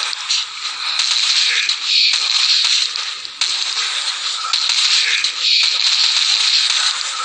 Headshot. Headshot.